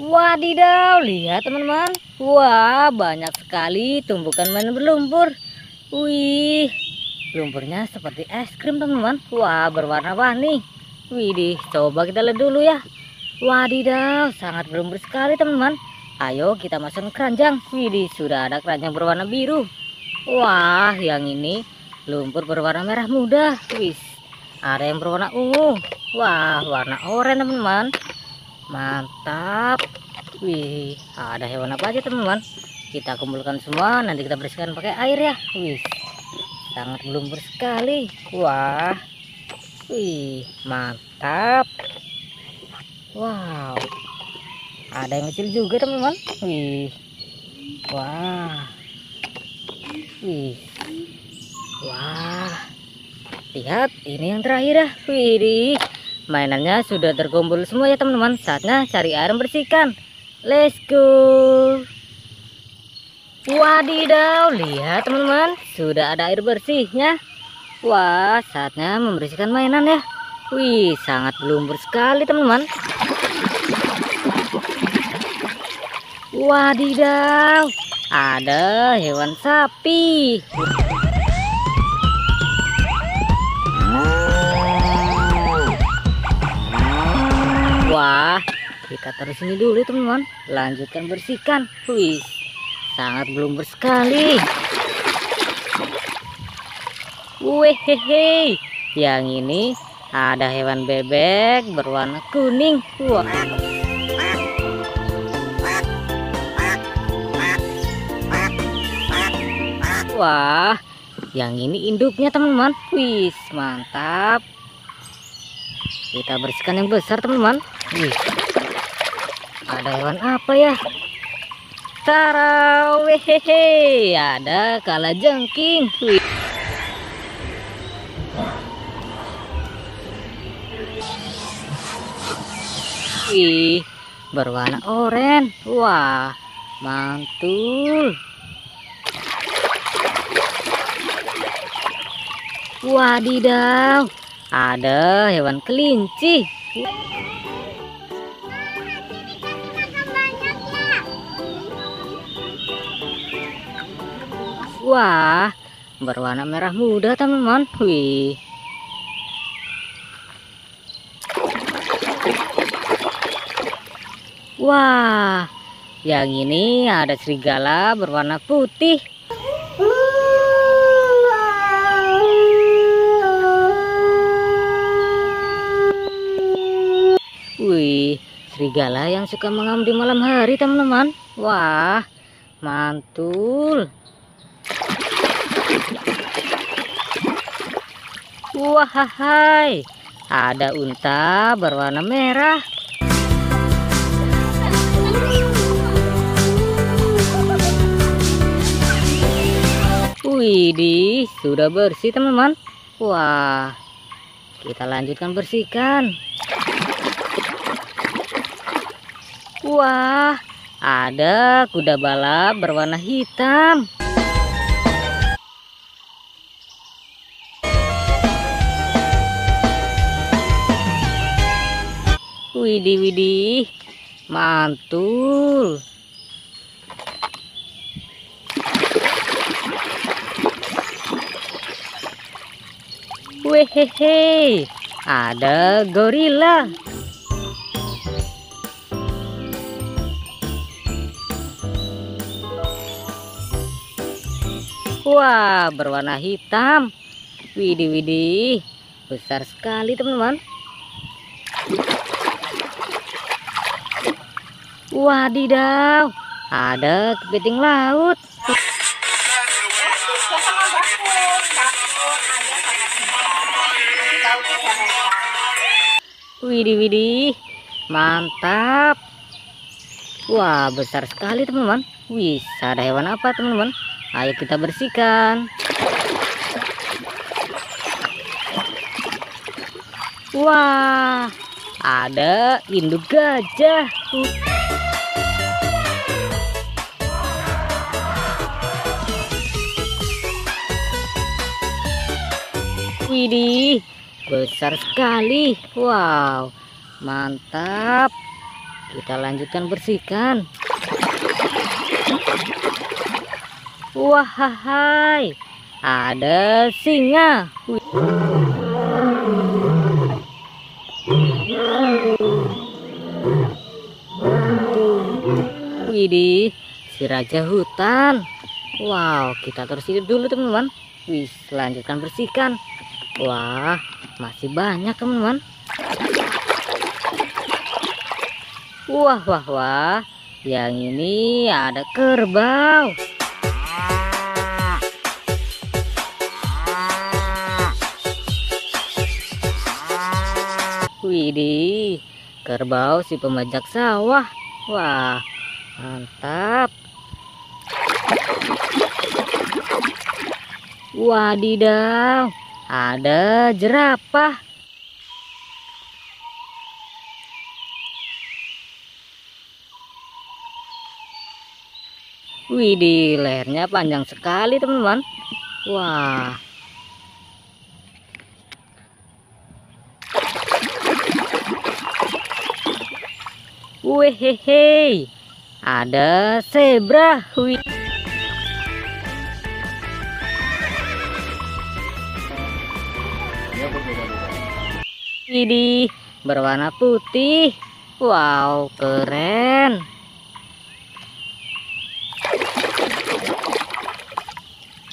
Wadidaw, lihat teman-teman. Wah, banyak sekali tumpukan mainan berlumpur. Wih, lumpurnya seperti es krim teman-teman. Wah, berwarna-warni. Widih, coba kita lihat dulu ya. Wadidaw, sangat berlumpur sekali teman-teman. Ayo kita masuk ke keranjang. Widih, sudah ada keranjang berwarna biru. Wah, yang ini lumpur berwarna merah muda. Wis, ada yang berwarna ungu. Wah, warna oranye teman-teman mantap. Wih ada hewan apa aja teman-teman? Kita kumpulkan semua nanti kita bersihkan pakai air ya. Wih sangat belum sekali. Wah wih mantap. Wow. Ada yang kecil juga teman-teman. Wih wah. Wih wah. Lihat ini yang terakhir ya. Wih mainannya sudah terkumpul semua ya teman-teman. Saatnya cari air bersihkan. Let's go. Wadidaw lihat teman-teman. Sudah ada air bersihnya. Wah saatnya membersihkan mainan ya. Wih sangat lumpur sekali teman-teman. Wadidaw ada hewan sapi Wah, kita taruh sini dulu teman-teman. Lanjutkan bersihkan. Wih, sangat belum bersekali. Wehehe, yang ini ada hewan bebek berwarna kuning. Wah. Wah, yang ini induknya teman-teman. Wih, mantap. Kita bersihkan yang besar teman-teman. Wih. Ada hewan apa ya? Tarawehehe, ada kala jengking. Wih. Wih, berwarna oranye. Wah, mantul. Wadidaw, ada hewan kelinci. Wah, berwarna merah muda teman-teman. Wih. Wah, yang ini ada serigala berwarna putih. Wih, serigala yang suka mengam di malam hari teman-teman. Wah, mantul. Wahai, ada unta berwarna merah. Widih, sudah bersih teman-teman. Wah, kita lanjutkan bersihkan. Wah, ada kuda balap berwarna hitam. Widih, widih, mantul. Wehehe, ada gorila. Wah, berwarna hitam. Widih, widih. Besar sekali, teman-teman. Wadidaw, ada kepiting laut. Widih, widih. Mantap. Wah, besar sekali, teman-teman. Wih, ada hewan apa, teman-teman? Ayo kita bersihkan. Wah, ada induk gajah. Widih, besar sekali. Wow, mantap. kita lanjutkan bersihkan wah hai ada singa Widih, si raja hutan. Wow, kita terus hidup dulu teman-teman. Wih, lanjutkan bersihkan. Wah, masih banyak teman-teman. Wah, wah, wah. Yang ini ada kerbau. Widih, kerbau si pembajak sawah. Wah, mantap. Wadidaw, ada jerapah. Widih, lehernya panjang sekali teman-teman. Wah. Wehehe, ada zebra. Wih. Widih, berwarna putih. Wow, keren.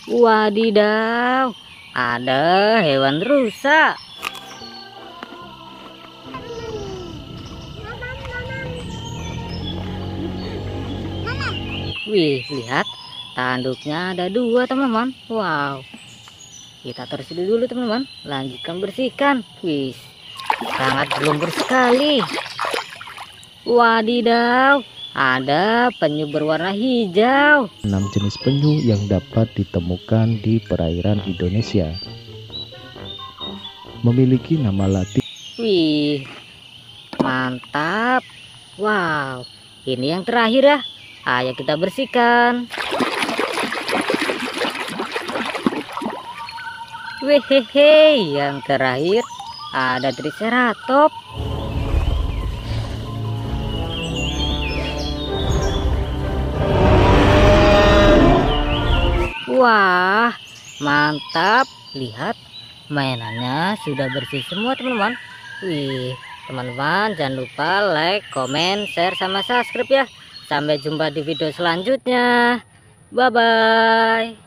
Wadidaw, ada hewan rusa. Wih, lihat tanduknya ada dua teman-teman. Wow, kita terus dulu teman-teman. Lanjutkan bersihkan. Wih, sangat belum sekali. Wadidaw, ada penyu berwarna hijau. Enam jenis penyu yang dapat ditemukan di perairan Indonesia. Memiliki nama latin. Wih, mantap. Wow, ini yang terakhir ya. Ayo kita bersihkan. Wehehe, yang terakhir ada triceratops. Wah, mantap. Lihat, mainannya sudah bersih semua, teman-teman. Wih, teman-teman jangan lupa like, komen, share, sama subscribe ya. Sampai jumpa di video selanjutnya. Bye-bye.